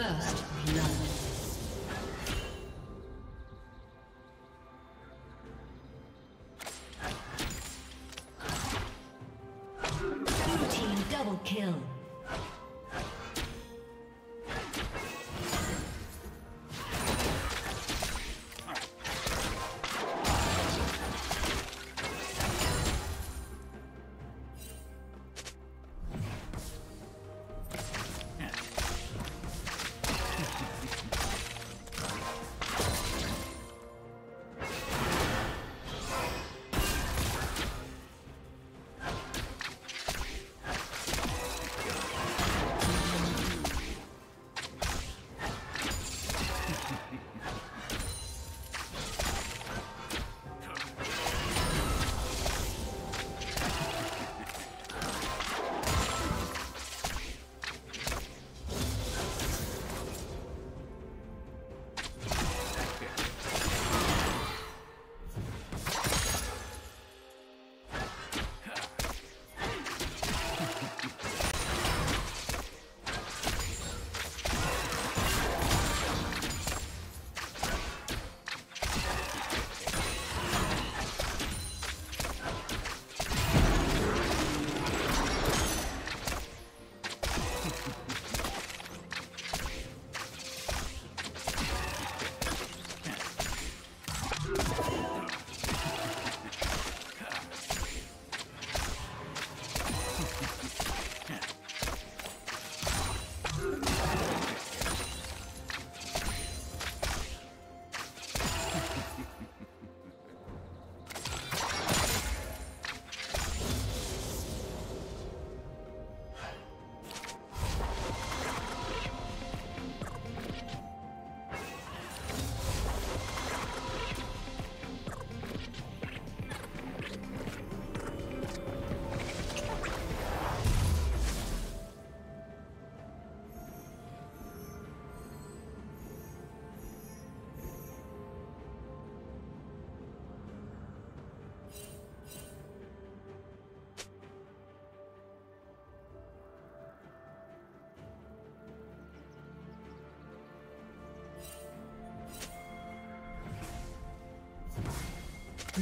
First blood.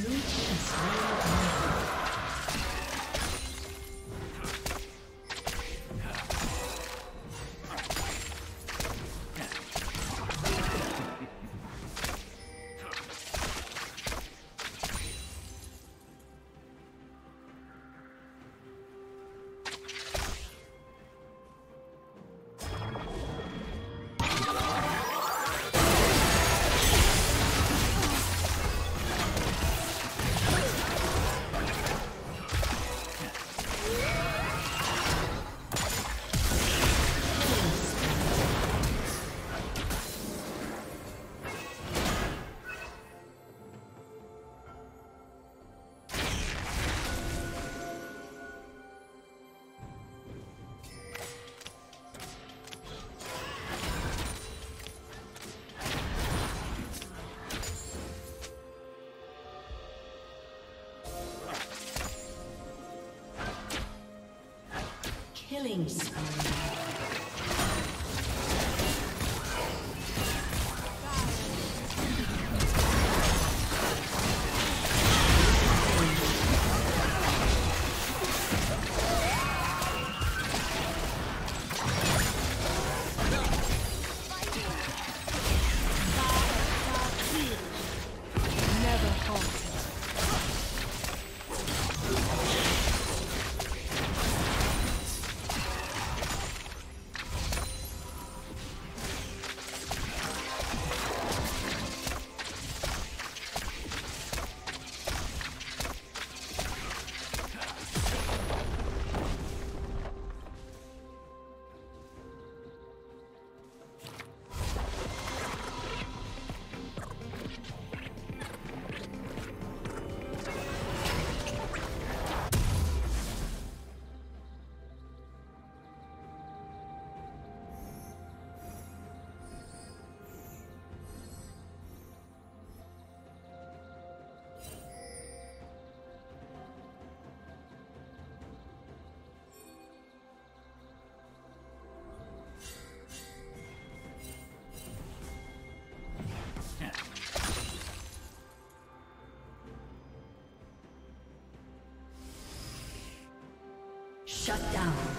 Blue team Killing spree. Shut down.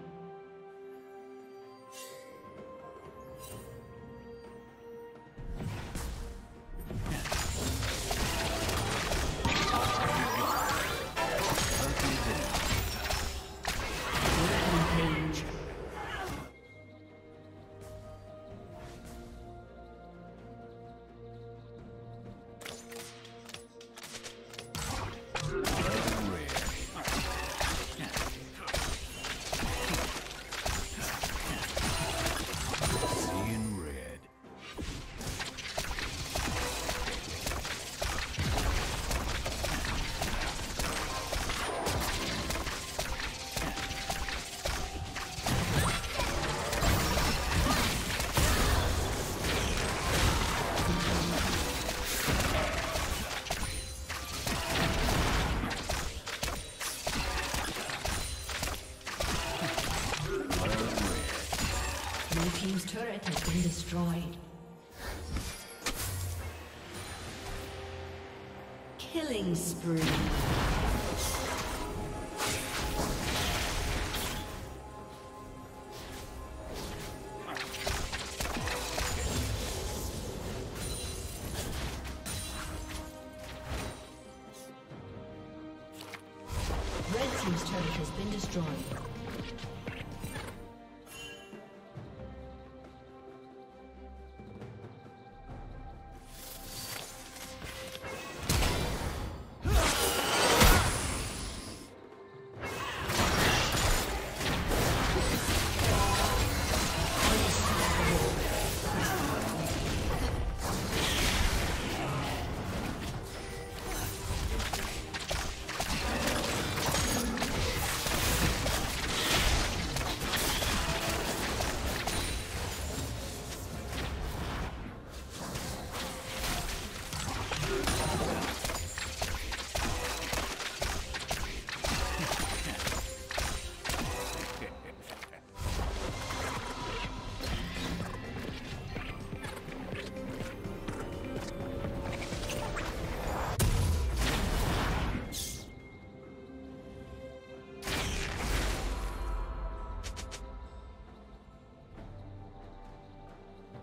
Destroyed.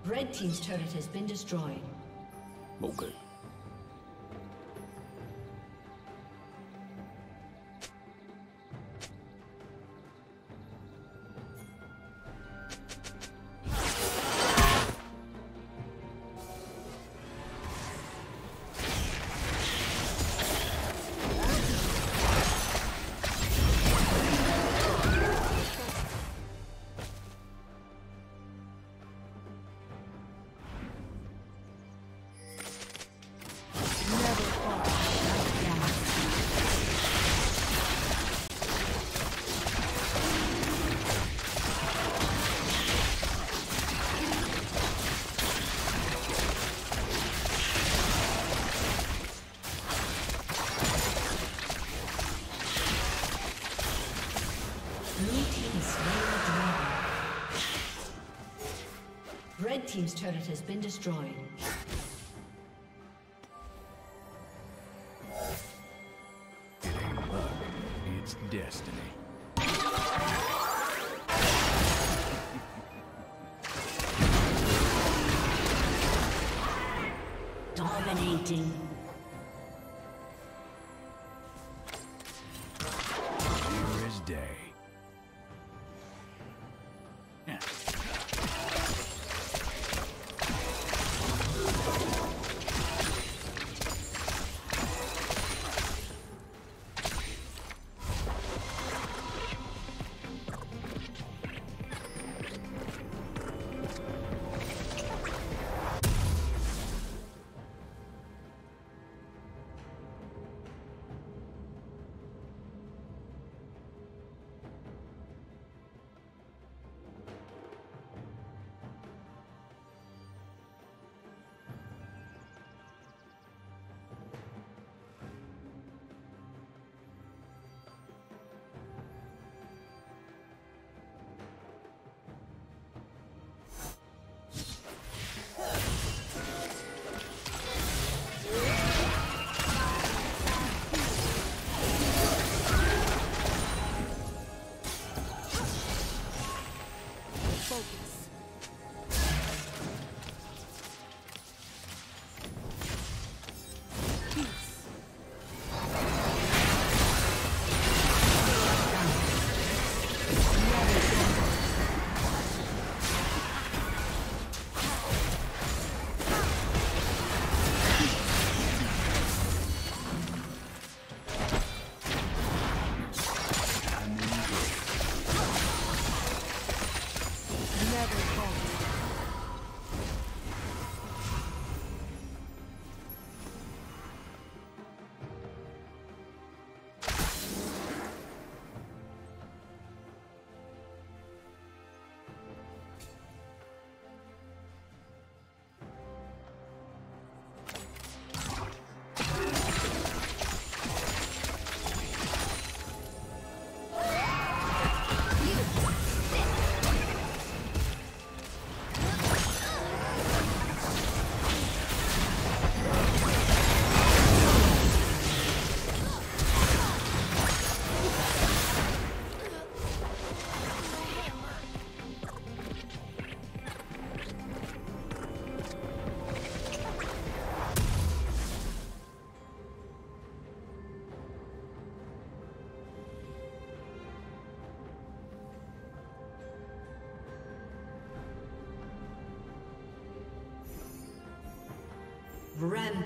Red team's turret has been destroyed. Okay. Team's turret has been destroyed. It ain't luck, it's destiny. Dominating.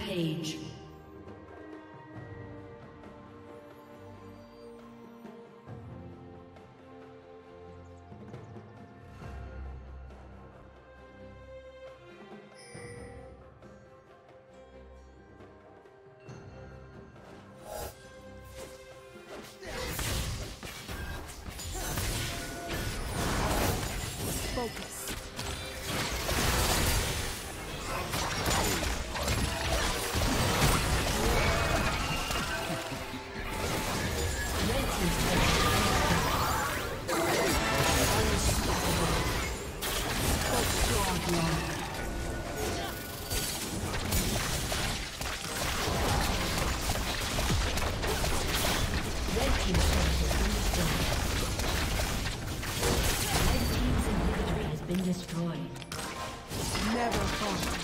Rampage. A summoner